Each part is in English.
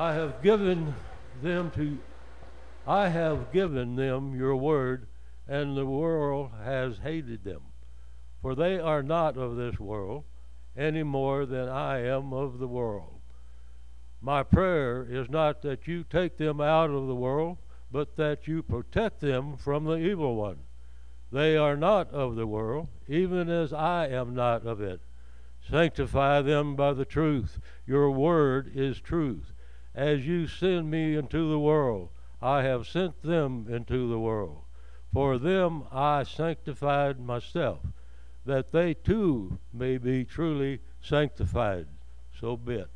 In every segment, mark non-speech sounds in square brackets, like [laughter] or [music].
I have given them to I have given them your word, and the world has hated them. For they are not of this world, any more than I am of the world. My prayer is not that you take them out of the world, but that you protect them from the evil one. They are not of the world, even as I am not of it. Sanctify them by the truth. Your word is truth. As you send me into the world, I have sent them into the world. For them I sanctified myself, that they too may be truly sanctified. So be it.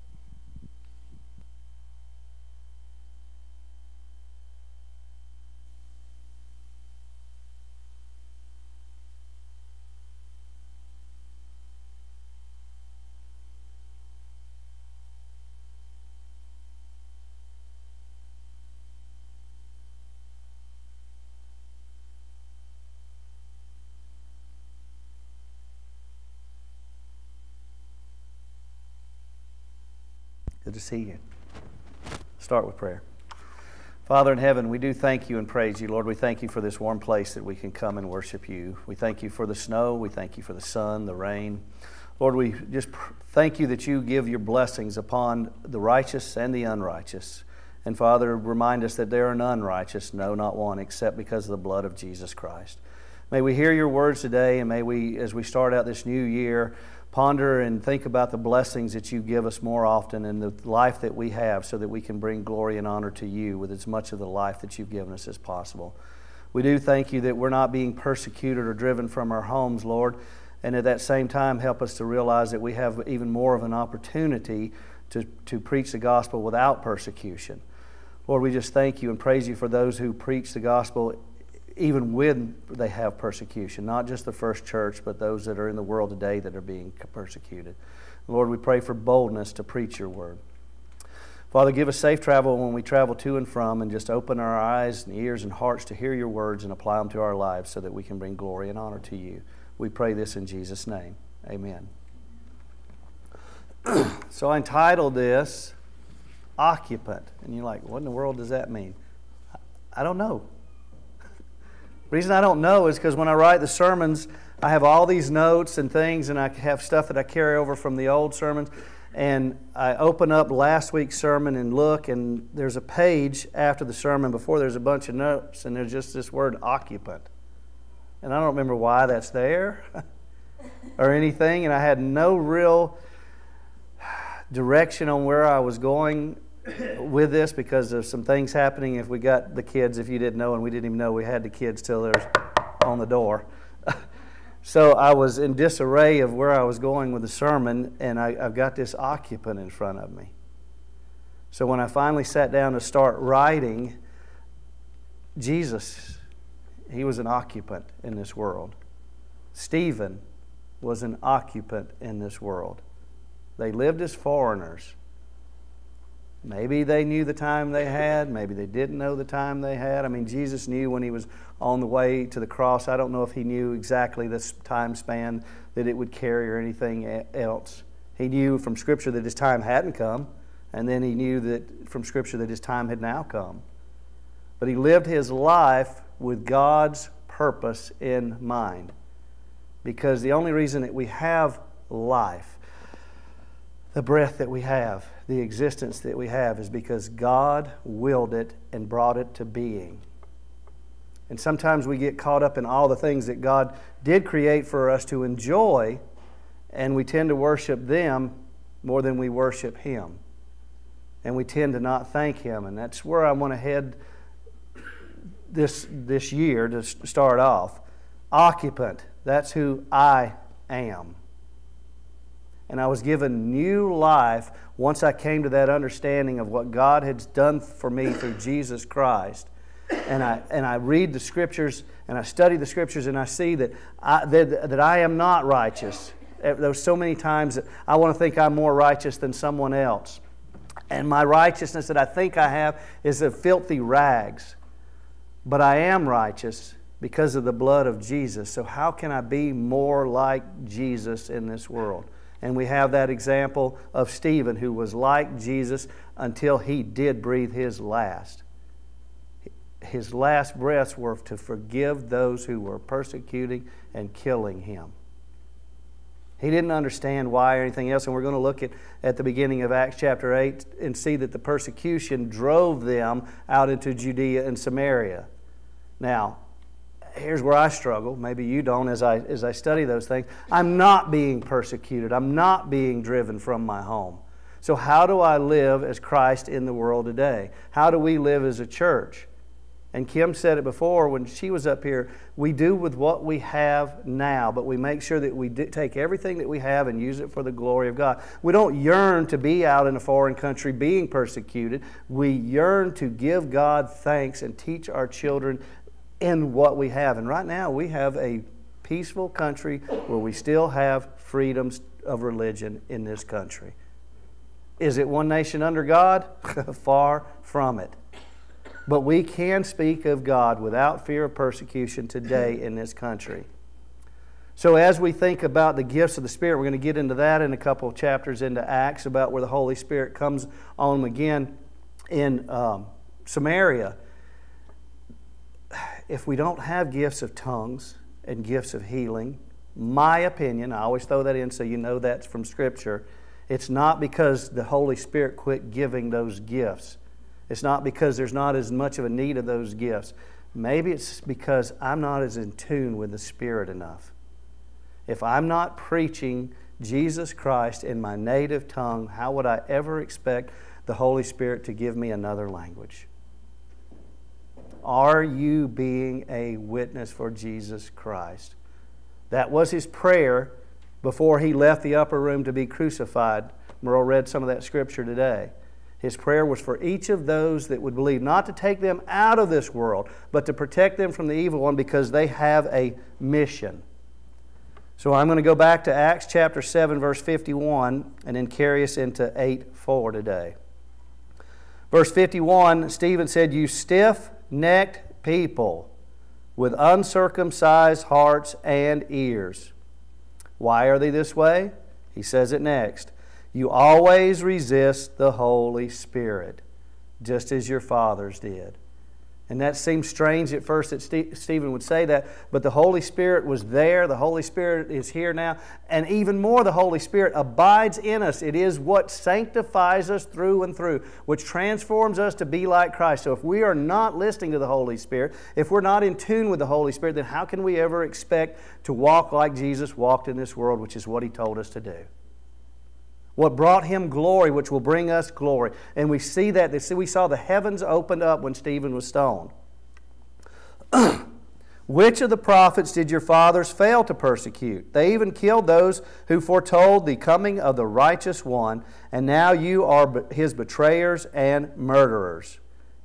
Good to see you. Start with prayer. Father in heaven, we do thank you and praise you. Lord, we thank you for this warm place that we can come and worship you. We thank you for the snow. We thank you for the sun, the rain. Lord, we just thank you that you give your blessings upon the righteous and the unrighteous. And Father, remind us that there are none righteous, no, not one, except because of the blood of Jesus Christ. May we hear your words today, and may we, as we start out this new year, ponder and think about the blessings that you give us more often and the life that we have so that we can bring glory and honor to you with as much of the life that you've given us as possible. We do thank you that we're not being persecuted or driven from our homes, Lord. And at that same time, help us to realize that we have even more of an opportunity to, to preach the gospel without persecution. Lord, we just thank you and praise you for those who preach the gospel even when they have persecution, not just the first church, but those that are in the world today that are being persecuted. Lord, we pray for boldness to preach your word. Father, give us safe travel when we travel to and from, and just open our eyes and ears and hearts to hear your words and apply them to our lives so that we can bring glory and honor to you. We pray this in Jesus' name. Amen. [clears throat] so I entitled this Occupant. And you're like, what in the world does that mean? I don't know reason I don't know is because when I write the sermons, I have all these notes and things, and I have stuff that I carry over from the old sermons. And I open up last week's sermon and look, and there's a page after the sermon before there's a bunch of notes, and there's just this word occupant. And I don't remember why that's there [laughs] or anything, and I had no real direction on where I was going with this because of some things happening. If we got the kids, if you didn't know, and we didn't even know we had the kids till they're on the door. [laughs] so I was in disarray of where I was going with the sermon, and I, I've got this occupant in front of me. So when I finally sat down to start writing, Jesus, he was an occupant in this world. Stephen was an occupant in this world. They lived as foreigners Maybe they knew the time they had. Maybe they didn't know the time they had. I mean, Jesus knew when he was on the way to the cross. I don't know if he knew exactly the time span that it would carry or anything else. He knew from Scripture that his time hadn't come, and then he knew that from Scripture that his time had now come. But he lived his life with God's purpose in mind. Because the only reason that we have life, the breath that we have, the existence that we have is because God willed it and brought it to being. And sometimes we get caught up in all the things that God did create for us to enjoy, and we tend to worship them more than we worship Him. And we tend to not thank Him. And that's where I want to head this, this year to start off. Occupant, that's who I am and I was given new life once I came to that understanding of what God had done for me through Jesus Christ. And I, and I read the scriptures and I study the scriptures and I see that I, that, that I am not righteous. Eh, There's so many times that I want to think I'm more righteous than someone else. And my righteousness that I think I have is of filthy rags. But I am righteous because of the blood of Jesus. So, how can I be more like Jesus in this world? And we have that example of Stephen, who was like Jesus until he did breathe his last. His last breaths were to forgive those who were persecuting and killing him. He didn't understand why or anything else. And we're going to look at, at the beginning of Acts chapter 8 and see that the persecution drove them out into Judea and Samaria. Now, here's where I struggle. Maybe you don't as I, as I study those things. I'm not being persecuted, I'm not being driven from my home. So, how do I live as Christ in the world today? How do we live as a church? And Kim said it before when she was up here. We do with what we have now, but we make sure that we take everything that we have and use it for the glory of God. We don't yearn to be out in a foreign country being persecuted. We yearn to give God thanks and teach our children in what we have. And right now, we have a peaceful country where we still have freedoms of religion in this country. Is it one nation under God? [laughs] Far from it. But we can speak of God without fear of persecution today in this country. So, as we think about the gifts of the Spirit, we're going to get into that in a couple of chapters into Acts about where the Holy Spirit comes on again in um, Samaria. If we don't have gifts of tongues and gifts of healing, my opinion, I always throw that in so you know that's from Scripture, it's not because the Holy Spirit quit giving those gifts. It's not because there's not as much of a need of those gifts. Maybe it's because I'm not as in tune with the Spirit enough. If I'm not preaching Jesus Christ in my native tongue, how would I ever expect the Holy Spirit to give me another language? Are you being a witness for Jesus Christ? That was his prayer before he left the upper room to be crucified. Merle read some of that scripture today. His prayer was for each of those that would believe, not to take them out of this world, but to protect them from the evil one because they have a mission. So I'm going to go back to Acts chapter 7, verse 51, and then carry us into 8 4 today. Verse 51 Stephen said, You stiff necked people with uncircumcised hearts and ears. Why are they this way? He says it next. You always resist the Holy Spirit, just as your fathers did. And that seems strange at first that Stephen would say that, but the Holy Spirit was there. The Holy Spirit is here now. And even more, the Holy Spirit abides in us. It is what sanctifies us through and through, which transforms us to be like Christ. So if we are not listening to the Holy Spirit, if we're not in tune with the Holy Spirit, then how can we ever expect to walk like Jesus walked in this world, which is what He told us to do? What brought him glory, which will bring us glory. And we see that. We saw the heavens opened up when Stephen was stoned. [clears throat] Which of the prophets did your fathers fail to persecute? They even killed those who foretold the coming of the righteous one, and now you are his betrayers and murderers.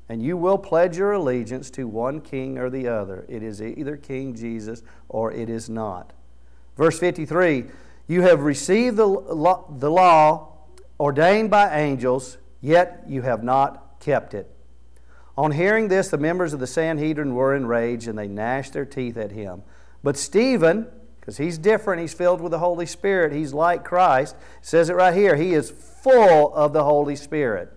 And you will pledge your allegiance to one king or the other. It is either King Jesus or it is not. Verse 53 you have received the law, the law ordained by angels, yet you have not kept it. On hearing this, the members of the Sanhedrin were enraged and they gnashed their teeth at him. But Stephen, because he's different, he's filled with the Holy Spirit, he's like Christ, says it right here. He is full of the Holy Spirit.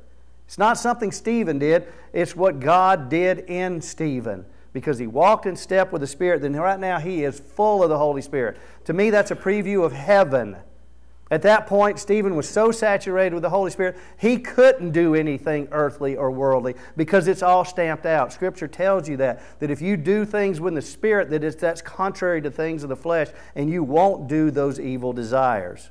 It's not something Stephen did, it's what God did in Stephen because he walked in step with the Spirit, then right now he is full of the Holy Spirit. To me, that's a preview of heaven. At that point, Stephen was so saturated with the Holy Spirit, he couldn't do anything earthly or worldly because it's all stamped out. Scripture tells you that, that if you do things with the Spirit, that is, that's contrary to things of the flesh, and you won't do those evil desires.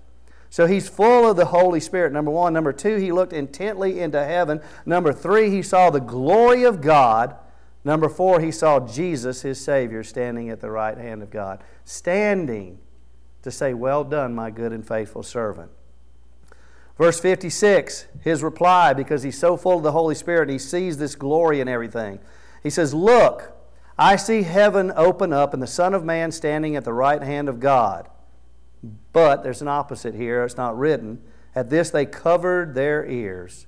So he's full of the Holy Spirit, number one. Number two, he looked intently into heaven. Number three, he saw the glory of God. Number four, he saw Jesus, his Savior, standing at the right hand of God, standing to say, Well done, my good and faithful servant. Verse 56, his reply, because he's so full of the Holy Spirit, and he sees this glory and everything. He says, Look, I see heaven open up and the Son of Man standing at the right hand of God. But there's an opposite here, it's not written. At this they covered their ears.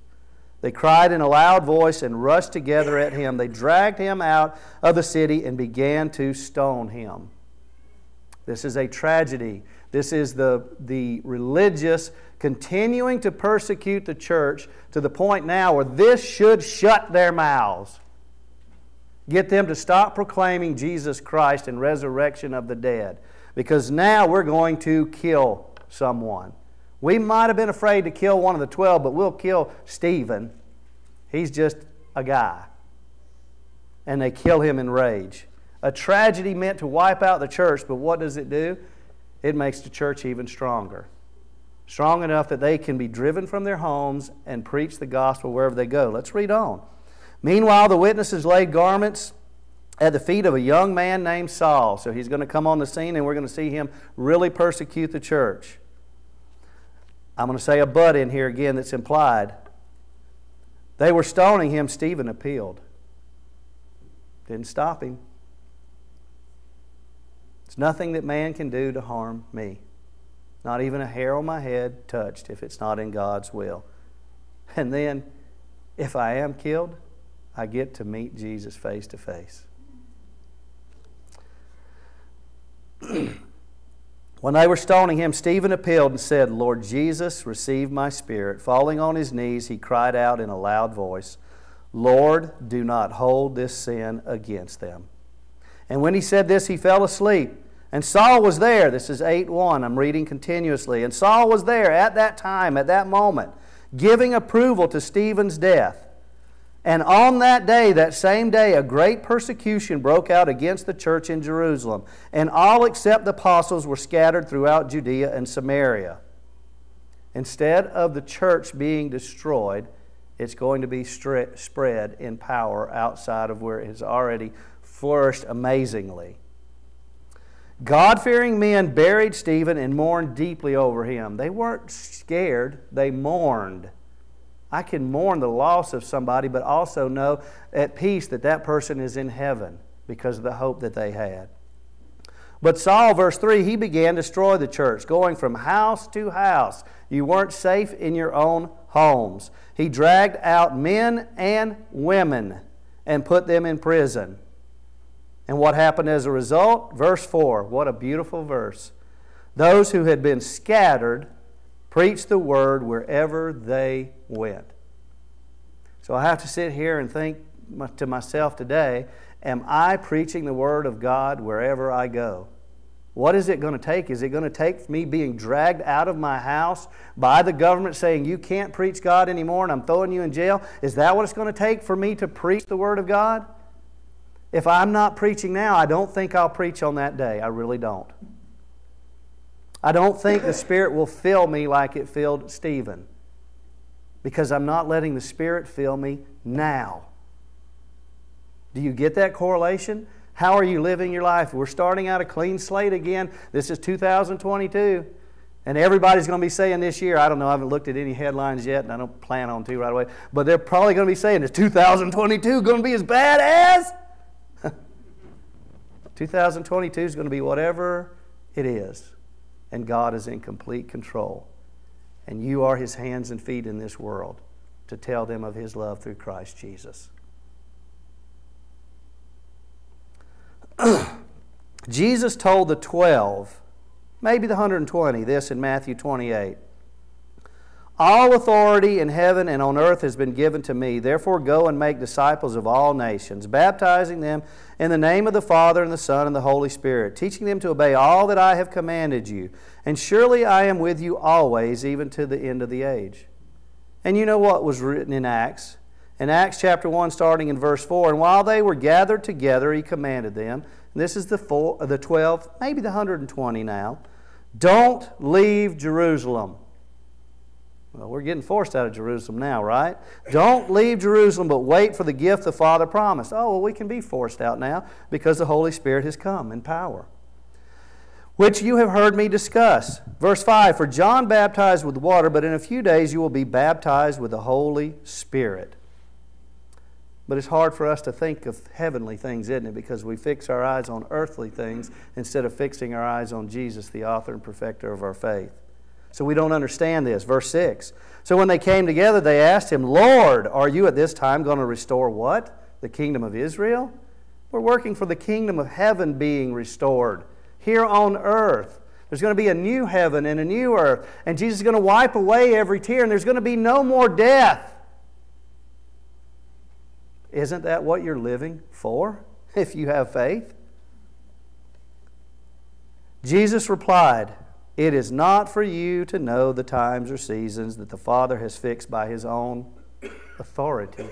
They cried in a loud voice and rushed together at him. They dragged him out of the city and began to stone him. This is a tragedy This is the, the religious continuing to persecute the church to the point now where this should shut their mouths. Get them to stop proclaiming Jesus Christ and resurrection of the dead. Because now we're going to kill someone. We might have been afraid to kill one of the twelve, but we'll kill Stephen. He's just a guy. And they kill him in rage. A tragedy meant to wipe out the church, but what does it do? It makes the church even stronger strong enough that they can be driven from their homes and preach the gospel wherever they go. Let's read on. Meanwhile, the witnesses laid garments at the feet of a young man named Saul. So he's going to come on the scene and we're going to see him really persecute the church. I'm going to say a but in here again that's implied. They were stoning him, Stephen appealed. Didn't stop him. It's nothing that man can do to harm me. Not even a hair on my head touched if it's not in God's will. And then, if I am killed, I get to meet Jesus face to face. [clears throat] When they were stoning him, Stephen appealed and said, Lord Jesus, receive my spirit. Falling on his knees, he cried out in a loud voice, Lord, do not hold this sin against them. And when he said this, he fell asleep. And Saul was there. This is 8 1. I'm reading continuously. And Saul was there at that time, at that moment, giving approval to Stephen's death. And on that day, that same day, a great persecution broke out against the church in Jerusalem. And all except the apostles were scattered throughout Judea and Samaria. Instead of the church being destroyed, it's going to be spread in power outside of where it has already flourished amazingly. God fearing men buried Stephen and mourned deeply over him. They weren't scared, they mourned. I can mourn the loss of somebody, but also know at peace that that person is in heaven because of the hope that they had. But Saul, verse 3, he began to destroy the church, going from house to house. You weren't safe in your own homes. He dragged out men and women and put them in prison. And what happened as a result? Verse 4. What a beautiful verse. Those who had been scattered preached the word wherever they went. So I have to sit here and think to myself today Am I preaching the word of God wherever I go? What is it going to take? Is it going to take me being dragged out of my house by the government saying, You can't preach God anymore and I'm throwing you in jail? Is that what it's going to take for me to preach the Word of God? If I'm not preaching now, I don't think I'll preach on that day. I really don't. I don't think the Spirit will fill me like it filled Stephen because I'm not letting the Spirit fill me now. Do you get that correlation? How are you living your life? We're starting out a clean slate again. This is 2022. And everybody's going to be saying this year, I don't know, I haven't looked at any headlines yet, and I don't plan on to right away, but they're probably going to be saying, is 2022 going to be as bad as? [laughs] 2022 is going to be whatever it is, and God is in complete control. And you are His hands and feet in this world to tell them of His love through Christ Jesus. [clears throat] Jesus told the 12, maybe the 120, this in Matthew 28. All authority in heaven and on earth has been given to me. Therefore, go and make disciples of all nations, baptizing them in the name of the Father and the Son and the Holy Spirit, teaching them to obey all that I have commanded you. And surely I am with you always, even to the end of the age. And you know what was written in Acts? In Acts chapter 1, starting in verse 4, and while they were gathered together, he commanded them, this is the, four, the 12, maybe the 120 now, don't leave Jerusalem well, we're getting forced out of Jerusalem now, right? Don't leave Jerusalem, but wait for the gift the Father promised. Oh, well, we can be forced out now because the Holy Spirit has come in power, which you have heard me discuss. Verse 5 For John baptized with water, but in a few days you will be baptized with the Holy Spirit. But it's hard for us to think of heavenly things, isn't it? Because we fix our eyes on earthly things instead of fixing our eyes on Jesus, the author and perfecter of our faith. So we don't understand this. Verse 6. So when they came together, they asked him, Lord, are you at this time going to restore what? The kingdom of Israel? We're working for the kingdom of heaven being restored here on earth. There's going to be a new heaven and a new earth. And Jesus is going to wipe away every tear, and there's going to be no more death. Isn't that what you're living for [laughs] if you have faith? Jesus replied, It is not for you to know the times or seasons that the Father has fixed by his own authority.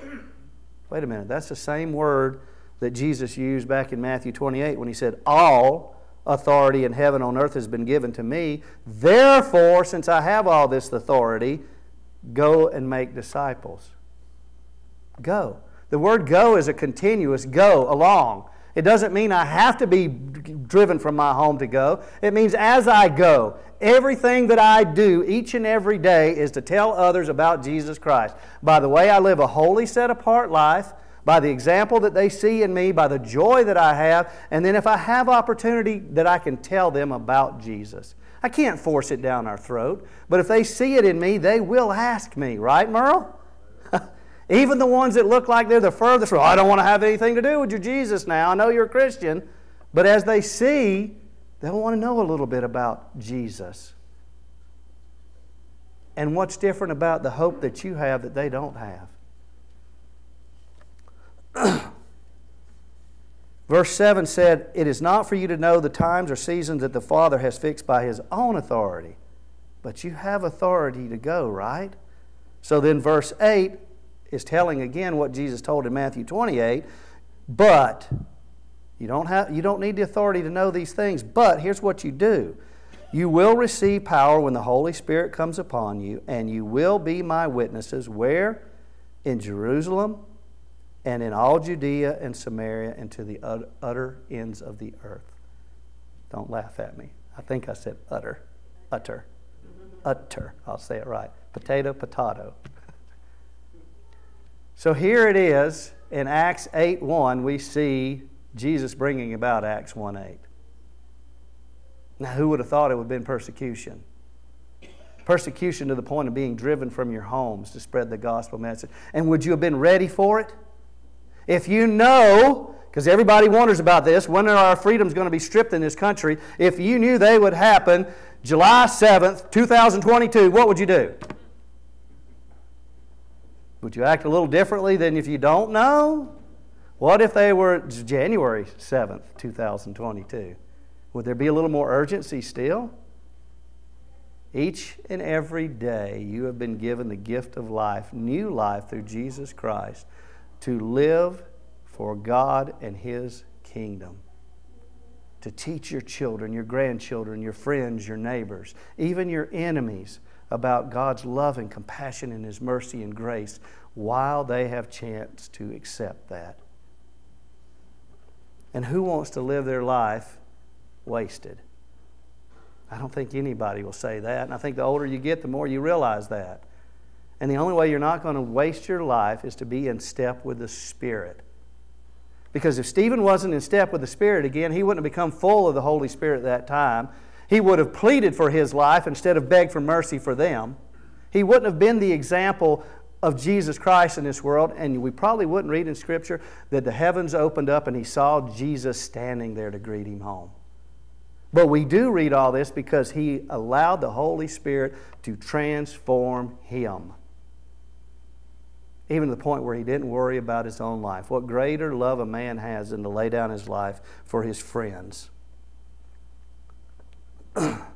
Wait a minute, that's the same word that Jesus used back in Matthew 28 when he said, All authority in heaven and on earth has been given to me. Therefore, since I have all this authority, go and make disciples. Go. The word go is a continuous go along. It doesn't mean I have to be driven from my home to go. It means as I go, everything that I do each and every day is to tell others about Jesus Christ. By the way I live a holy, set apart life, by the example that they see in me, by the joy that I have, and then if I have opportunity, that I can tell them about Jesus. I can't force it down our throat, but if they see it in me, they will ask me, right, Merle? Even the ones that look like they're the furthest from, I don't want to have anything to do with your Jesus now. I know you're a Christian. But as they see, they'll want to know a little bit about Jesus. And what's different about the hope that you have that they don't have? [clears throat] Verse 7 said, It is not for you to know the times or seasons that the Father has fixed by His own authority, but you have authority to go, right? So then, verse 8 is telling again what Jesus told in Matthew 28. But you don't, have, you don't need the authority to know these things. But here's what you do you will receive power when the Holy Spirit comes upon you, and you will be my witnesses. Where? In Jerusalem and in all Judea and Samaria and to the utter ends of the earth. Don't laugh at me. I think I said utter. Utter. Utter. I'll say it right. Potato, potato. So here it is in Acts 8 1, we see Jesus bringing about Acts 1 8. Now, who would have thought it would have been persecution? Persecution to the point of being driven from your homes to spread the gospel message. And would you have been ready for it? If you know, because everybody wonders about this, when are our freedoms going to be stripped in this country? If you knew they would happen July 7th, 2022, what would you do? Would you act a little differently than if you don't know? What if they were January 7th, 2022? Would there be a little more urgency still? Each and every day you have been given the gift of life, new life through Jesus Christ, to live for God and His kingdom. To teach your children, your grandchildren, your friends, your neighbors, even your enemies about God's love and compassion and His mercy and grace while they have chance to accept that. And who wants to live their life wasted? I don't think anybody will say that. And I think the older you get, the more you realize that. And the only way you're not going to waste your life is to be in step with the Spirit. Because if Stephen wasn't in step with the Spirit again, he wouldn't have become full of the Holy Spirit at that time. He would have pleaded for his life instead of begged for mercy for them. He wouldn't have been the example of Jesus Christ in this world, and we probably wouldn't read in Scripture that the heavens opened up and he saw Jesus standing there to greet him home. But we do read all this because he allowed the Holy Spirit to transform him. Even to the point where he didn't worry about his own life. What greater love a man has than to lay down his life for his friends? [clears throat]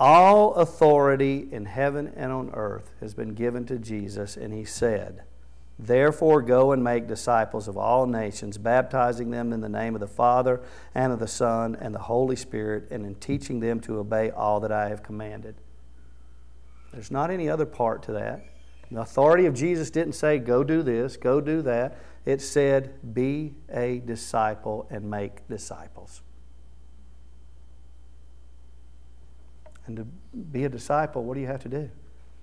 All authority in heaven and on earth has been given to Jesus, and he said, Therefore, go and make disciples of all nations, baptizing them in the name of the Father and of the Son and the Holy Spirit, and in teaching them to obey all that I have commanded. There's not any other part to that. The authority of Jesus didn't say, Go do this, go do that. It said, Be a disciple and make disciples. And to be a disciple, what do you have to do?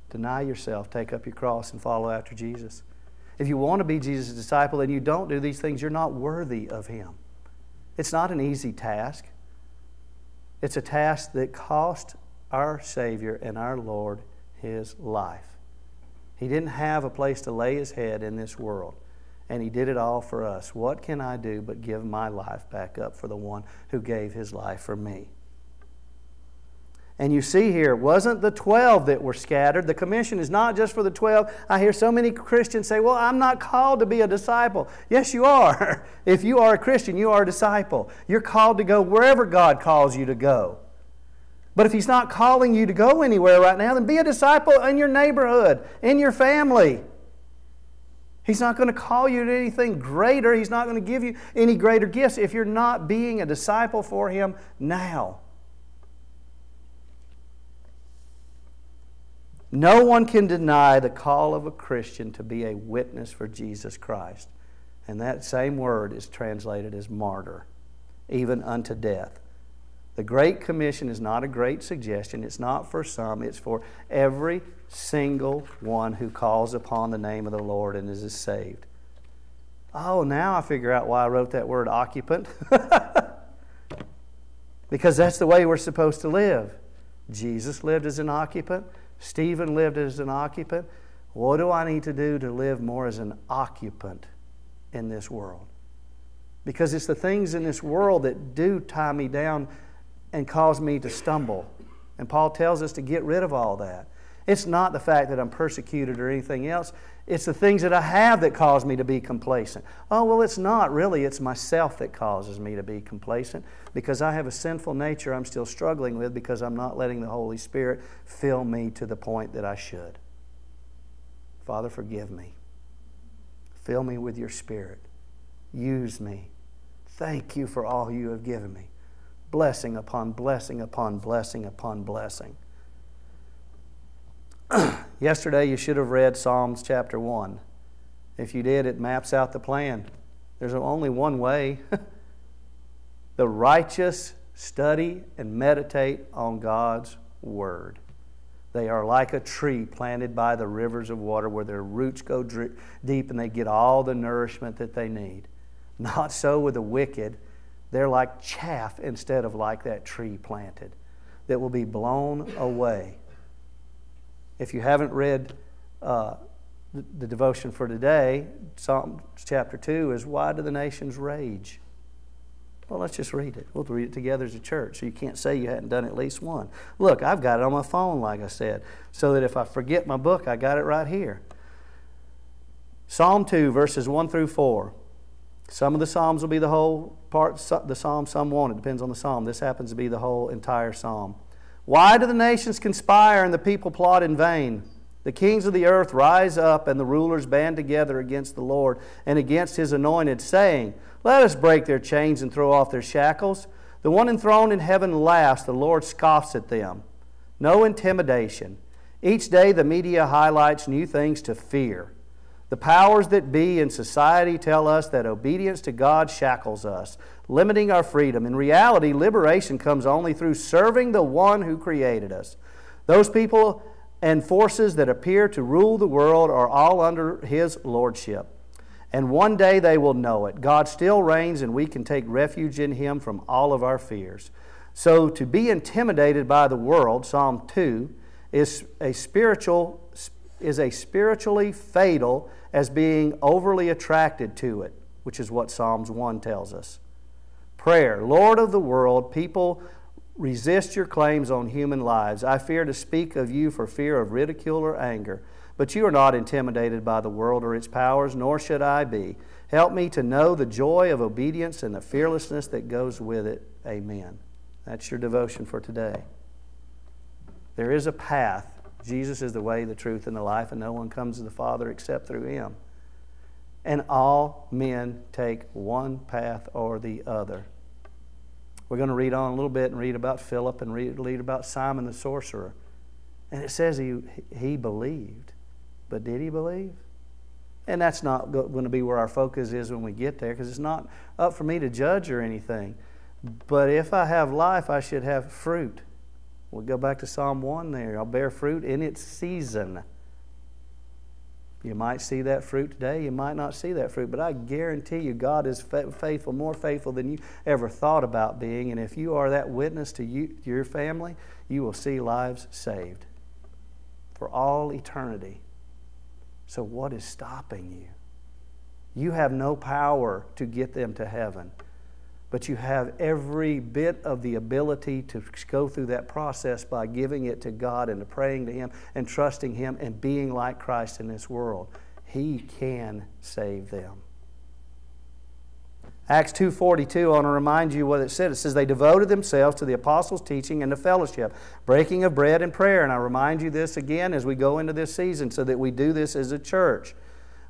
Deny yourself, take up your cross, and follow after Jesus. If you want to be Jesus' disciple and you don't do these things, you're not worthy of Him. It's not an easy task. It's a task that cost our Savior and our Lord His life. He didn't have a place to lay His head in this world. and He did it all for us. What can I do but give my life back up for the one who gave His life for me? And you see here, it wasn't the 12 that were scattered. The commission is not just for the 12. I hear so many Christians say, Well, I'm not called to be a disciple. Yes, you are. [laughs] If you are a Christian, you are a disciple. You're called to go wherever God calls you to go. But if He's not calling you to go anywhere right now, then be a disciple in your neighborhood, in your family. He's not going to call you to anything greater. He's not going to give you any greater gifts if you're not being a disciple for Him now. No one can deny the call of a Christian to be a witness for Jesus Christ. And that same word is translated as martyr, even unto death. The Great Commission is not a great suggestion. It's not for some, it's for every single one who calls upon the name of the Lord and is saved. Oh, now I figure out why I wrote that word occupant. [laughs] because that's the way we're supposed to live. Jesus lived as an occupant. Stephen lived as an occupant. What do I need to do to live more as an occupant in this world? Because it's the things in this world that do tie me down and cause me to stumble. And Paul tells us to get rid of all that. It's not the fact that I'm persecuted or anything else. It's the things that I have that cause me to be complacent. Oh, well, it's not really. It's myself that causes me to be complacent because I have a sinful nature I'm still struggling with because I'm not letting the Holy Spirit fill me to the point that I should. Father, forgive me. Fill me with your Spirit. Use me. Thank you for all you have given me. Blessing upon blessing upon blessing upon blessing. [clears throat] Yesterday, you should have read Psalms chapter 1. If you did, it maps out the plan. There's only one way. [laughs] the righteous study and meditate on God's Word. They are like a tree planted by the rivers of water where their roots go deep and they get all the nourishment that they need. [laughs] Not so with the wicked. They're like chaff instead of like that tree planted that will be blown away if you haven't read uh, the, the devotion for today, Psalm chapter 2 is Why do the nations rage? Well, let's just read it. We'll read it together as a church, so you can't say you hadn't done at least one. Look, I've got it on my phone, like I said, so that if I forget my book, I got it right here. Psalm 2, verses 1 through 4. Some of the Psalms will be the whole part, the Psalm, some won't. It depends on the Psalm. This happens to be the whole entire Psalm. Why do the nations conspire and the people plot in vain? The kings of the earth rise up and the rulers band together against the Lord and against his anointed, saying, Let us break their chains and throw off their shackles. The one enthroned in heaven laughs, the Lord scoffs at them. No intimidation. Each day the media highlights new things to fear. The powers that be in society tell us that obedience to God shackles us, limiting our freedom. In reality, liberation comes only through serving the one who created us. Those people and forces that appear to rule the world are all under his lordship. And one day they will know it. God still reigns, and we can take refuge in him from all of our fears. So to be intimidated by the world, Psalm 2, is a spiritual is a spiritually fatal as being overly attracted to it, which is what Psalms 1 tells us. Prayer Lord of the world, people resist your claims on human lives. I fear to speak of you for fear of ridicule or anger. But you are not intimidated by the world or its powers, nor should I be. Help me to know the joy of obedience and the fearlessness that goes with it. Amen. That's your devotion for today. There is a path Jesus is the way, the truth, and the life, and no one comes to the Father except through him. And all men take one path or the other. We're going to read on a little bit and read about Philip and read, read about Simon the sorcerer. And it says he, he believed. But did he believe? And that's not going to be where our focus is when we get there because it's not up for me to judge or anything. But if I have life, I should have fruit. We'll go back to Psalm 1 there. I'll bear fruit in its season. You might see that fruit today, you might not see that fruit, but I guarantee you God is faithful, more faithful than you ever thought about being. And if you are that witness to you, your family, you will see lives saved for all eternity. So, what is stopping you? You have no power to get them to heaven, but you have every bit of the ability to go through that process by giving it to God and praying to Him and trusting Him and being like Christ in this world. He can save them. Acts 2.42, I want to remind you what it said. It says, they devoted themselves to the apostles' teaching and the fellowship, breaking of bread and prayer. And I remind you this again as we go into this season so that we do this as a church.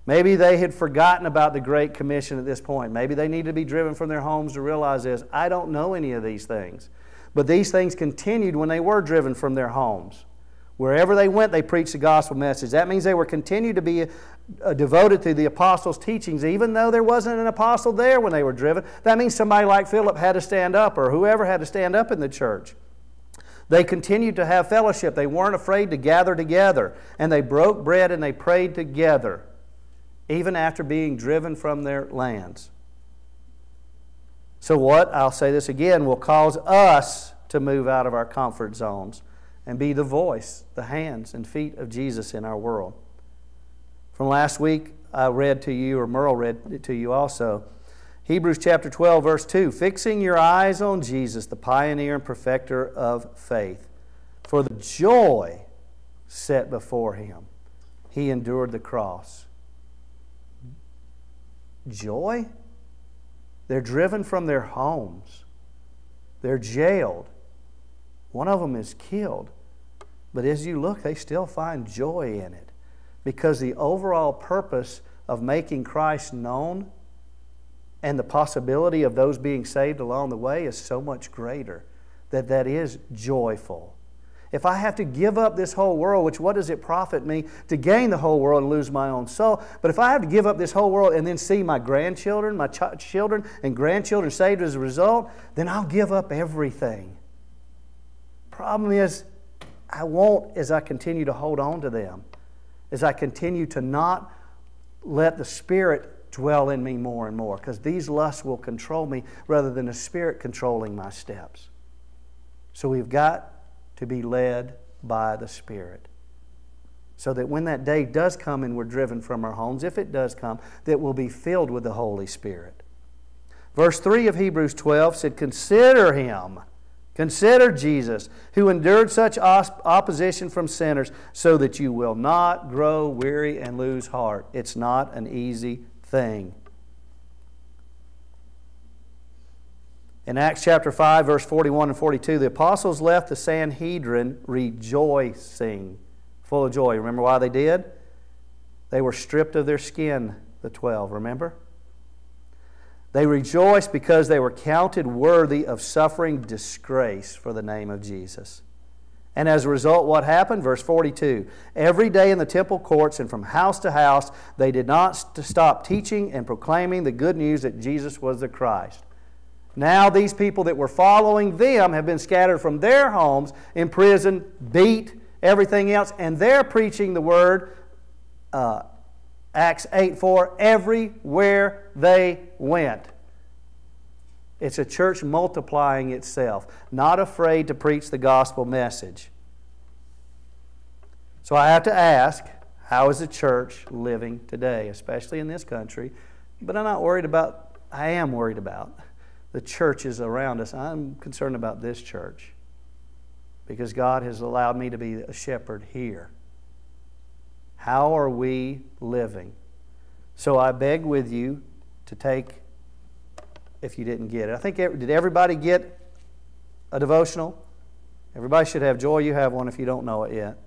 Maybe they had forgotten about the Great Commission at this point. Maybe they need to be driven from their homes to realize this. I don't know any of these things. But these things continued when they were driven from their homes. Wherever they went, they preached the gospel message. That means they were continued to be uh, devoted to the apostles' teachings, even though there wasn't an apostle there when they were driven. That means somebody like Philip had to stand up, or whoever had to stand up in the church. They continued to have fellowship. They weren't afraid to gather together. And they broke bread and they prayed together, even after being driven from their lands. So, what, I'll say this again, will cause us to move out of our comfort zones and be the voice, the hands, and feet of Jesus in our world. From last week, I read to you, or Merle read it to you also. Hebrews chapter 12, verse 2 Fixing your eyes on Jesus, the pioneer and perfecter of faith. For the joy set before him, he endured the cross. Joy? They're driven from their homes, they're jailed. One of them is killed. But as you look, they still find joy in it because the overall purpose of making Christ known and the possibility of those being saved along the way is so much greater that that is joyful. If I have to give up this whole world, which what does it profit me to gain the whole world and lose my own soul? But if I have to give up this whole world and then see my grandchildren, my ch- children and grandchildren saved as a result, then I'll give up everything. Problem is, I won't as I continue to hold on to them as I continue to not let the Spirit dwell in me more and more, because these lusts will control me rather than the Spirit controlling my steps. So we've got to be led by the Spirit. So that when that day does come and we're driven from our homes, if it does come, that we'll be filled with the Holy Spirit. Verse 3 of Hebrews 12 said, Consider him Consider Jesus, who endured such opposition from sinners, so that you will not grow weary and lose heart. It's not an easy thing. In Acts chapter 5, verse 41 and 42, the apostles left the Sanhedrin rejoicing, full of joy. Remember why they did? They were stripped of their skin, the 12, remember? They rejoiced because they were counted worthy of suffering disgrace for the name of Jesus. And as a result, what happened? Verse 42 Every day in the temple courts and from house to house, they did not stop teaching and proclaiming the good news that Jesus was the Christ. Now, these people that were following them have been scattered from their homes, in prison, beat, everything else, and they're preaching the word. Uh, Acts 8 4, everywhere they went. It's a church multiplying itself, not afraid to preach the gospel message. So I have to ask, how is the church living today, especially in this country? But I'm not worried about, I am worried about the churches around us. I'm concerned about this church because God has allowed me to be a shepherd here. How are we living? So I beg with you to take, if you didn't get it. I think, did everybody get a devotional? Everybody should have joy. You have one if you don't know it yet.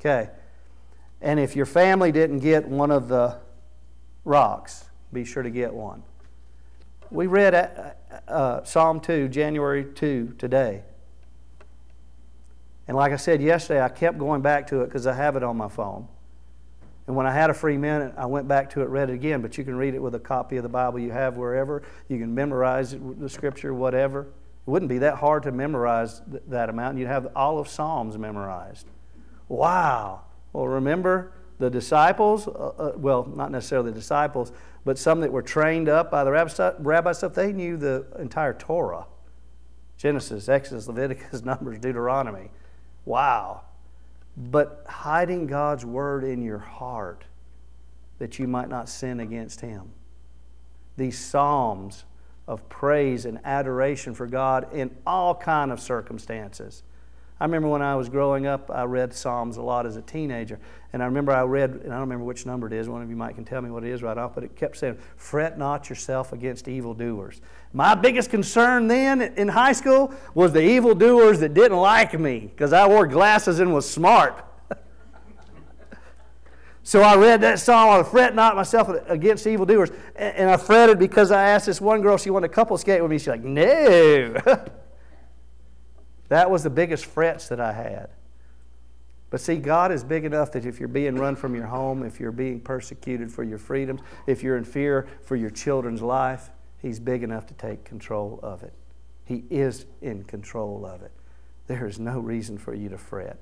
Okay. And if your family didn't get one of the rocks, be sure to get one. We read uh, Psalm 2, January 2, today. And like I said yesterday, I kept going back to it because I have it on my phone. And when I had a free minute, I went back to it, read it again. But you can read it with a copy of the Bible you have wherever. You can memorize it, the scripture, whatever. It wouldn't be that hard to memorize th- that amount. You'd have all of Psalms memorized. Wow. Well, remember the disciples? Uh, uh, well, not necessarily the disciples, but some that were trained up by the rabbi stuff, they knew the entire Torah Genesis, Exodus, Leviticus, [laughs] Numbers, Deuteronomy. Wow but hiding God's word in your heart that you might not sin against him. These psalms of praise and adoration for God in all kind of circumstances. I remember when I was growing up, I read Psalms a lot as a teenager. And I remember I read, and I don't remember which number it is, one of you might can tell me what it is right off, but it kept saying, Fret not yourself against evildoers. My biggest concern then in high school was the evildoers that didn't like me because I wore glasses and was smart. [laughs] so I read that psalm, I fret not myself against evildoers. And I fretted because I asked this one girl, she wanted a couple skate with me. She's like, No. [laughs] That was the biggest frets that I had. But see, God is big enough that if you're being run from your home, if you're being persecuted for your freedoms, if you're in fear for your children's life, He's big enough to take control of it. He is in control of it. There is no reason for you to fret.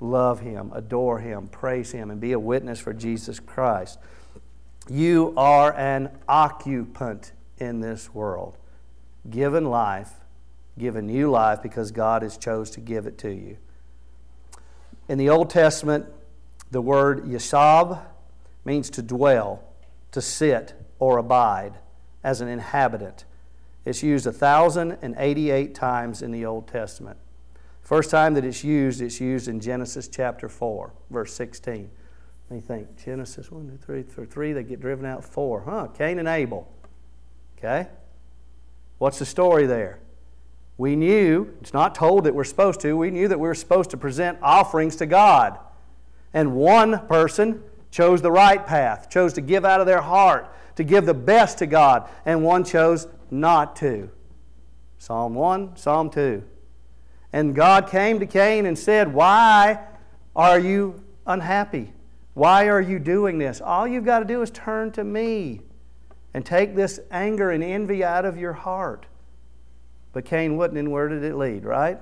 Love Him, adore Him, praise Him, and be a witness for Jesus Christ. You are an occupant in this world, given life given you life because God has chose to give it to you. In the Old Testament, the word yashab means to dwell, to sit, or abide as an inhabitant. It's used 1,088 times in the Old Testament. First time that it's used, it's used in Genesis chapter 4, verse 16. Let me think. Genesis 1, 2, 3, 3, 3 they get driven out 4. Huh, Cain and Abel. Okay? What's the story there? We knew, it's not told that we're supposed to, we knew that we were supposed to present offerings to God. And one person chose the right path, chose to give out of their heart, to give the best to God, and one chose not to. Psalm 1, Psalm 2. And God came to Cain and said, Why are you unhappy? Why are you doing this? All you've got to do is turn to me and take this anger and envy out of your heart. But Cain wouldn't, and where did it lead, right?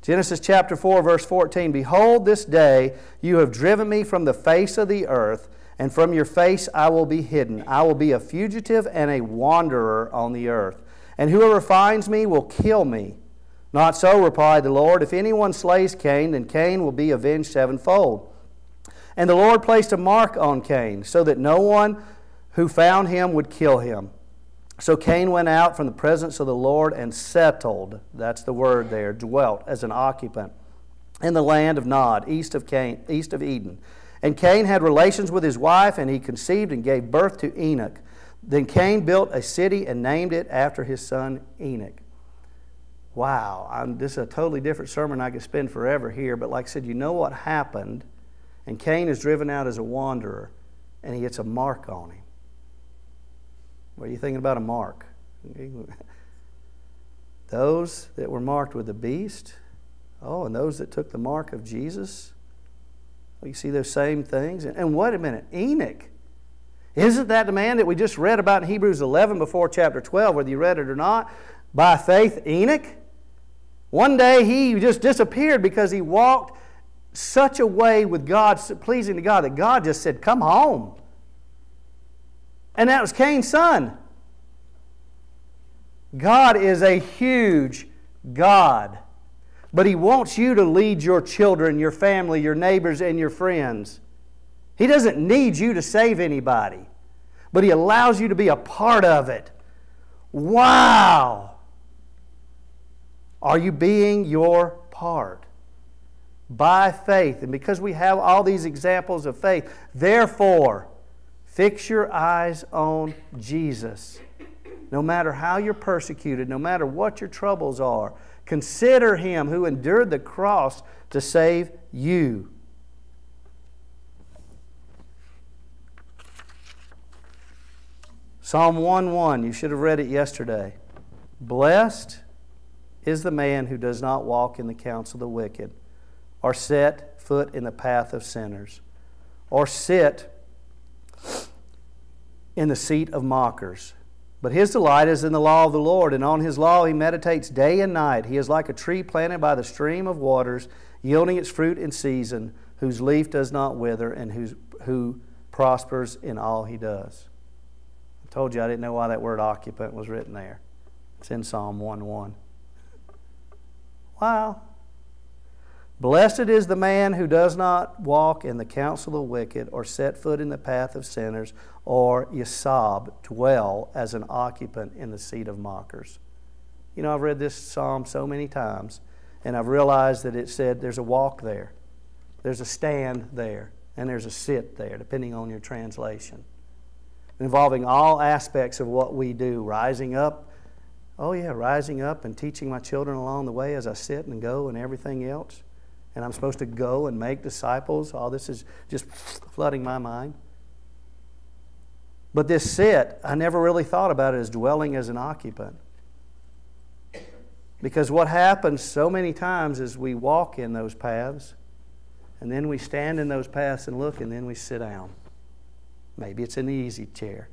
Genesis chapter 4, verse 14 Behold, this day you have driven me from the face of the earth, and from your face I will be hidden. I will be a fugitive and a wanderer on the earth. And whoever finds me will kill me. Not so, replied the Lord. If anyone slays Cain, then Cain will be avenged sevenfold. And the Lord placed a mark on Cain, so that no one who found him would kill him. So Cain went out from the presence of the Lord and settled, that's the word there, dwelt as an occupant in the land of Nod, east of Cain, east of Eden. And Cain had relations with his wife, and he conceived and gave birth to Enoch. Then Cain built a city and named it after his son Enoch. Wow, I'm, this is a totally different sermon. I could spend forever here, but like I said, you know what happened. And Cain is driven out as a wanderer, and he gets a mark on him. What are you thinking about a mark? [laughs] Those that were marked with the beast, oh, and those that took the mark of Jesus. Oh, you see those same things? And, and wait a minute, Enoch. Isn't that the man that we just read about in Hebrews 11 before chapter 12, whether you read it or not? By faith, Enoch. One day he just disappeared because he walked such a way with God, pleasing to God, that God just said, Come home. And that was Cain's son. God is a huge God. But He wants you to lead your children, your family, your neighbors, and your friends. He doesn't need you to save anybody, but He allows you to be a part of it. Wow! Are you being your part? By faith. And because we have all these examples of faith, therefore, Fix your eyes on Jesus. No matter how you're persecuted, no matter what your troubles are, consider Him who endured the cross to save you. Psalm 1 1, you should have read it yesterday. Blessed is the man who does not walk in the counsel of the wicked, or set foot in the path of sinners, or sit in the seat of mockers. But his delight is in the law of the Lord, and on his law he meditates day and night. He is like a tree planted by the stream of waters, yielding its fruit in season, whose leaf does not wither, and whose, who prospers in all he does. I told you I didn't know why that word occupant was written there. It's in Psalm 1 1. Wow. Blessed is the man who does not walk in the counsel of the wicked, or set foot in the path of sinners, or Yashab dwell as an occupant in the seat of mockers. You know, I've read this psalm so many times, and I've realized that it said there's a walk there, there's a stand there, and there's a sit there, depending on your translation. Involving all aspects of what we do, rising up. Oh, yeah, rising up and teaching my children along the way as I sit and go and everything else and I'm supposed to go and make disciples. All this is just flooding my mind. But this sit, I never really thought about it as dwelling as an occupant. Because what happens so many times is we walk in those paths, and then we stand in those paths and look, and then we sit down. Maybe it's an easy chair,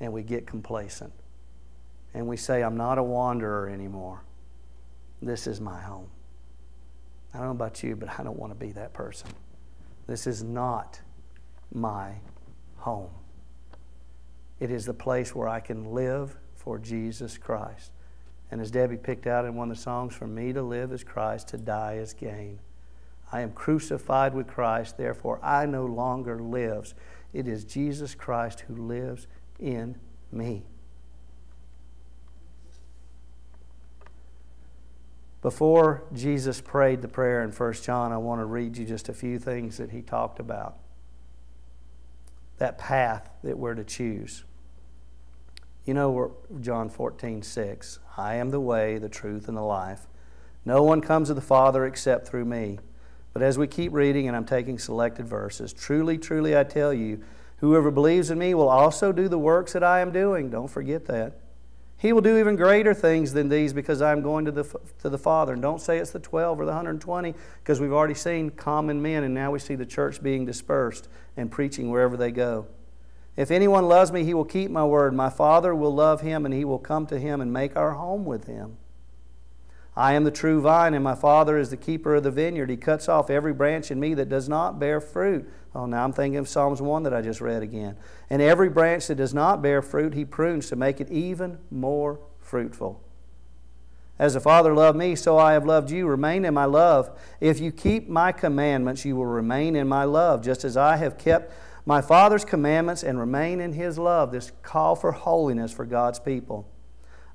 and we get complacent. And we say, I'm not a wanderer anymore. This is my home. I don't know about you, but I don't want to be that person. This is not my home. It is the place where I can live for Jesus Christ. And as Debbie picked out in one of the songs, for me to live is Christ, to die is gain. I am crucified with Christ, therefore I no longer lives. It is Jesus Christ who lives in me. Before Jesus prayed the prayer in 1 John, I want to read you just a few things that he talked about. That path that we're to choose. You know, John 14, 6. I am the way, the truth, and the life. No one comes to the Father except through me. But as we keep reading, and I'm taking selected verses, truly, truly, I tell you, whoever believes in me will also do the works that I am doing. Don't forget that. He will do even greater things than these because I'm going to the, to the Father. And don't say it's the 12 or the 120 because we've already seen common men and now we see the church being dispersed and preaching wherever they go. If anyone loves me, he will keep my word. My Father will love him and he will come to him and make our home with him. I am the true vine, and my Father is the keeper of the vineyard. He cuts off every branch in me that does not bear fruit. Oh, now I'm thinking of Psalms 1 that I just read again. And every branch that does not bear fruit, he prunes to make it even more fruitful. As the Father loved me, so I have loved you. Remain in my love. If you keep my commandments, you will remain in my love, just as I have kept my Father's commandments and remain in his love. This call for holiness for God's people.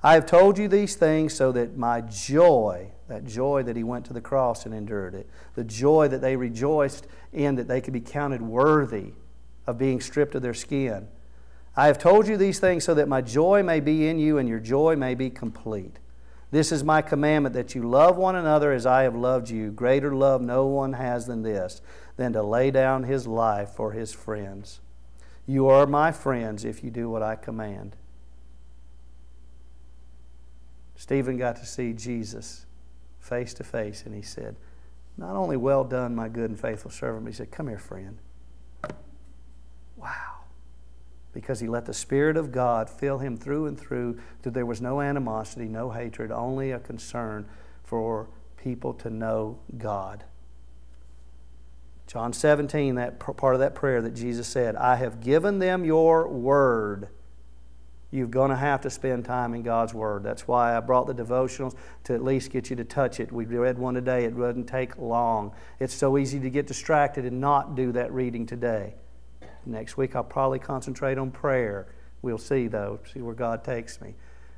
I have told you these things so that my joy, that joy that he went to the cross and endured it, the joy that they rejoiced in that they could be counted worthy of being stripped of their skin. I have told you these things so that my joy may be in you and your joy may be complete. This is my commandment that you love one another as I have loved you. Greater love no one has than this, than to lay down his life for his friends. You are my friends if you do what I command. Stephen got to see Jesus face to face, and he said, Not only well done, my good and faithful servant, but he said, Come here, friend. Wow. Because he let the Spirit of God fill him through and through, that there was no animosity, no hatred, only a concern for people to know God. John 17, that part of that prayer that Jesus said, I have given them your word you're going to have to spend time in God's Word. That's why I brought the devotionals to at least get you to touch it. We read one today, it doesn't take long. It's so easy to get distracted and not do that reading today. Next week, I'll probably concentrate on prayer. We'll see, though, see where God takes me.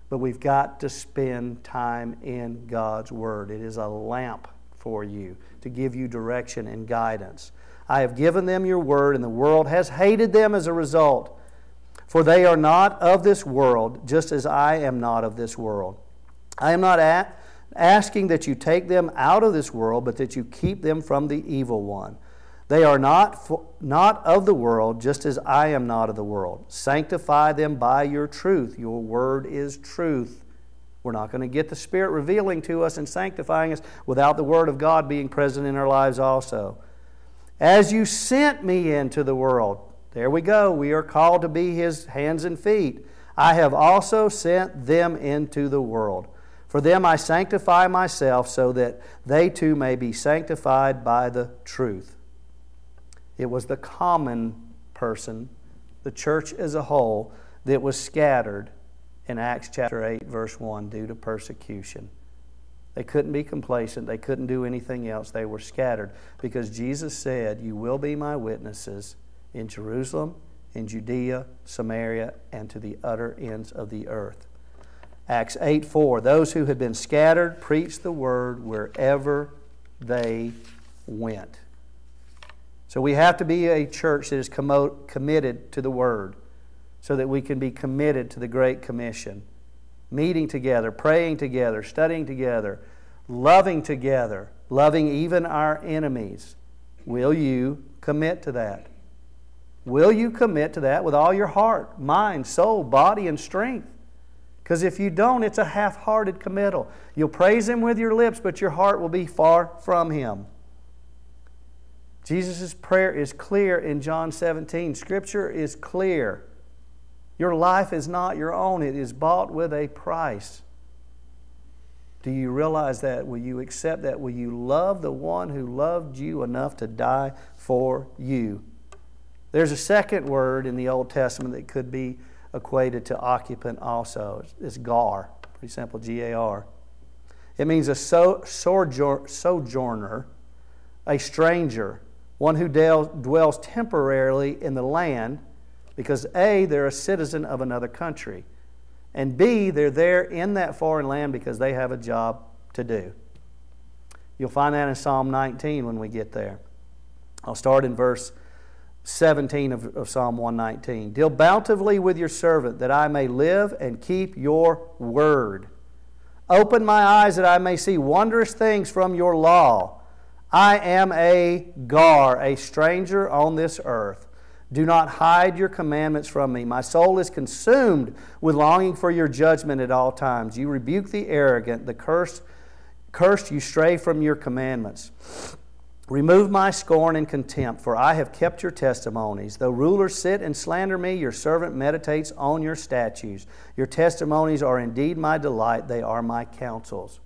But we've got to spend time in God's Word. It is a lamp for you to give you direction and guidance. I have given them your Word, and the world has hated them as a result. For they are not of this world, just as I am not of this world. I am not at, asking that you take them out of this world, but that you keep them from the evil one. They are not, for, not of the world, just as I am not of the world. Sanctify them by your truth. Your word is truth. We're not going to get the Spirit revealing to us and sanctifying us without the Word of God being present in our lives also. As you sent me into the world, there we go. We are called to be his hands and feet. I have also sent them into the world. For them I sanctify myself, so that they too may be sanctified by the truth. It was the common person, the church as a whole, that was scattered in Acts chapter 8, verse 1, due to persecution. They couldn't be complacent. They couldn't do anything else. They were scattered because Jesus said, You will be my witnesses in Jerusalem, in Judea, Samaria, and to the utter ends of the earth. Acts 8 4. Those who had been scattered preached the word wherever they went. So we have to be a church that is committed to the word so that we can be committed to the Great Commission meeting together, praying together, studying together, loving together, loving even our enemies. Will you commit to that? Will you commit to that with all your heart, mind, soul, body, and strength? Because if you don't, it's a half hearted committal. You'll praise Him with your lips, but your heart will be far from Him. Jesus' prayer is clear in John 17. Scripture is clear. Your life is not your own, it is bought with a price. Do you realize that? Will you accept that? Will you love the one who loved you enough to die for you? There's a second word in the Old Testament that could be equated to occupant also. It's gar, pretty simple G A R. It means a sojourner, a stranger, one who dwells temporarily in the land because A, they're a citizen of another country, and B, they're there in that foreign land because they have a job to do. You'll find that in Psalm 19 when we get there. I'll start in verse 17 of, of, Psalm 119. Deal bountifully with your servant that I may live and keep your word. Open my eyes that I may see wondrous things from your law. I am a gar, a stranger on this earth. Do not hide your commandments from me. My soul is consumed with longing for your judgment at all times. You rebuke the arrogant, the cursed, cursed you stray from your commandments. Remove my scorn and contempt, for I have kept your testimonies. Though rulers sit and slander me, your servant meditates on your statutes. Your testimonies are indeed my delight, they are my counsels.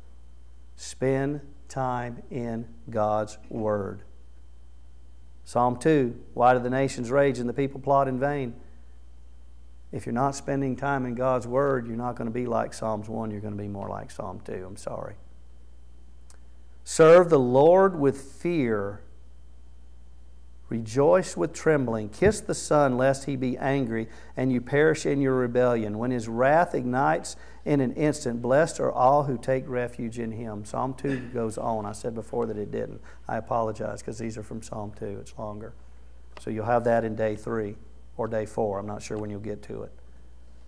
Spend time in God's Word. Psalm 2 Why do the nations rage and the people plot in vain? If you're not spending time in God's Word, you're not going to be like Psalms 1, you're going to be more like Psalm 2. I'm sorry. Serve the Lord with fear. Rejoice with trembling. Kiss the Son, lest he be angry and you perish in your rebellion. When his wrath ignites in an instant. Blessed are all who take refuge in him. Psalm 2 goes on. I said before that it didn't. I apologize because these are from Psalm 2. It's longer. So you'll have that in day 3 or day 4. I'm not sure when you'll get to it.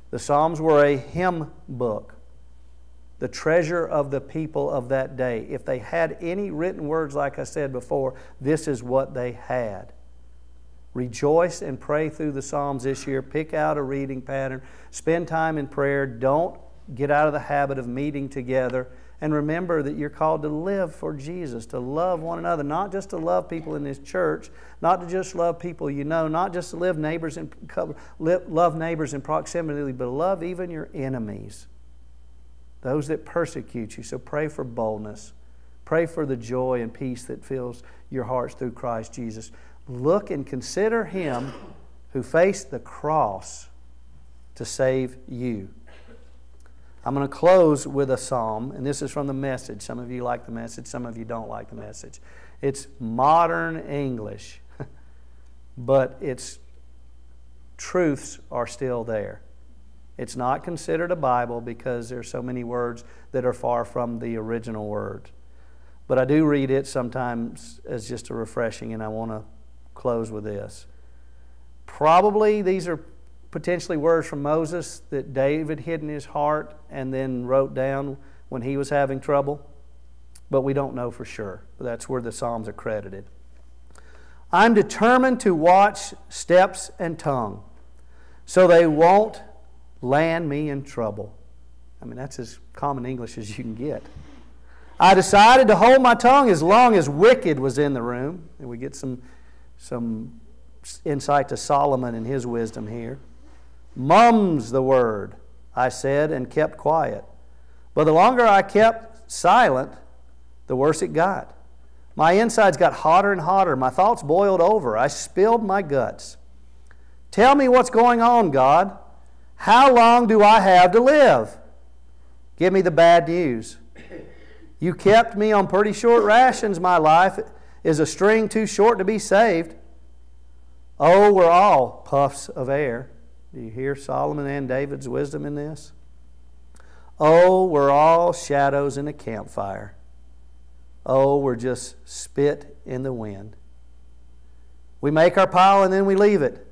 The Psalms were a hymn book, the treasure of the people of that day. If they had any written words, like I said before, this is what they had. Rejoice and pray through the Psalms this year. Pick out a reading pattern. Spend time in prayer. Don't Get out of the habit of meeting together and remember that you're called to live for Jesus, to love one another, not just to love people in this church, not to just love people you know, not just to live neighbors in, love neighbors in proximity, but love even your enemies, those that persecute you. So pray for boldness. Pray for the joy and peace that fills your hearts through Christ Jesus. Look and consider Him who faced the cross to save you. I'm going to close with a psalm, and this is from the message. Some of you like the message, some of you don't like the message. It's modern English, [laughs] but its truths are still there. It's not considered a Bible because there's so many words that are far from the original word. But I do read it sometimes as just a refreshing, and I want to close with this. Probably these are potentially words from Moses that David hid in his heart and then wrote down when he was having trouble, but we don't know for sure. That's where the Psalms are credited. I'm determined to watch steps and tongue so they won't land me in trouble. I mean, that's as common English as you can get. I decided to hold my tongue as long as wicked was in the room. And we get some, some insight to Solomon and his wisdom here. Mum's the word, I said, and kept quiet. But the longer I kept silent, the worse it got. My insides got hotter and hotter. My thoughts boiled over. I spilled my guts. Tell me what's going on, God. How long do I have to live? Give me the bad news. You kept me on pretty short rations. My life is a string too short to be saved. Oh, we're all puffs of air. Do you hear Solomon and David's wisdom in this? Oh, we're all shadows in a campfire. Oh, we're just spit in the wind. We make our pile and then we leave it.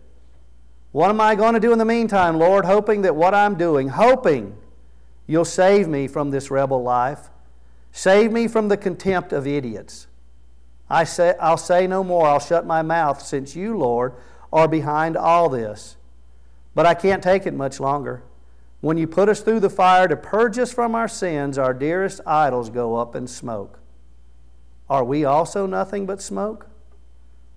What am I going to do in the meantime, Lord? Hoping that what I'm doing, hoping you'll save me from this rebel life, save me from the contempt of idiots. I say, I'll say no more. I'll shut my mouth, since you, Lord, are behind all this. But I can't take it much longer. When you put us through the fire to purge us from our sins, our dearest idols go up in smoke. Are we also nothing but smoke?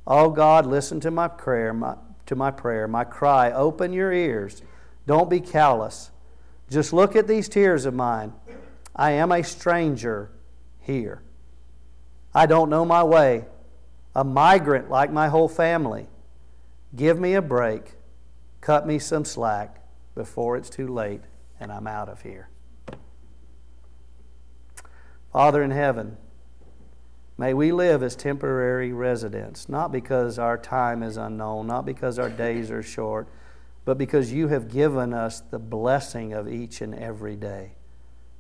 Oh God, listen to my prayer, my, to my prayer, my cry. Open your ears. Don't be callous. Just look at these tears of mine. I am a stranger here. I don't know my way, a migrant like my whole family. Give me a break, cut me some slack before it's too late and I'm out of here. Father in heaven, may we live as temporary residents, not because our time is unknown, not because our days are short, but because you have given us the blessing of each and every day.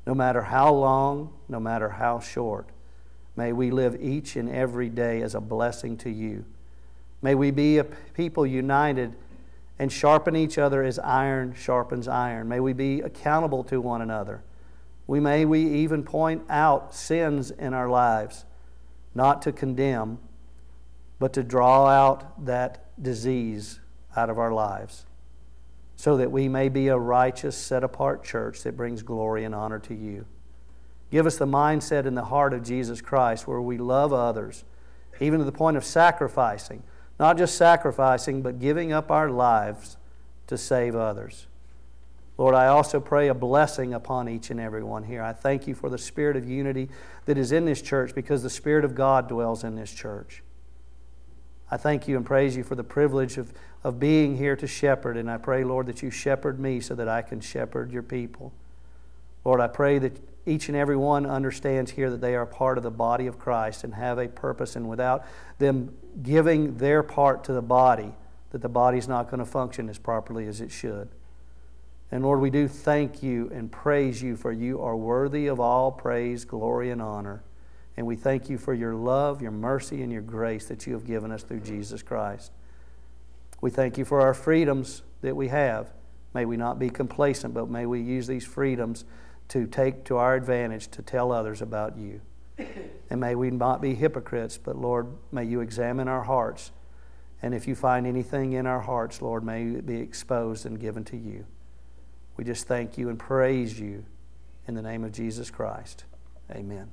No matter how long, no matter how short, may we live each and every day as a blessing to you. May we be a people united and sharpen each other as iron sharpens iron. May we be accountable to one another. We may we even point out sins in our lives, not to condemn, but to draw out that disease out of our lives, so that we may be a righteous, set apart church that brings glory and honor to you. Give us the mindset in the heart of Jesus Christ where we love others, even to the point of sacrificing not just sacrificing, but giving up our lives to save others. Lord, I also pray a blessing upon each and every one here. I thank you for the spirit of unity that is in this church because the Spirit of God dwells in this church. I thank you and praise you for the privilege of, of being here to shepherd, and I pray, Lord, that you shepherd me so that I can shepherd your people. Lord, I pray that each and every one understands here that they are part of the body of Christ and have a purpose, and without them giving their part to the body, that the body's not going to function as properly as it should. And Lord, we do thank you and praise you, for you are worthy of all praise, glory, and honor. And we thank you for your love, your mercy, and your grace that you have given us through Jesus Christ. We thank you for our freedoms that we have. May we not be complacent, but may we use these freedoms to take to our advantage to tell others about you. And may we not be hypocrites, but Lord, may you examine our hearts. And if you find anything in our hearts, Lord, may it be exposed and given to you. We just thank you and praise you in the name of Jesus Christ. Amen.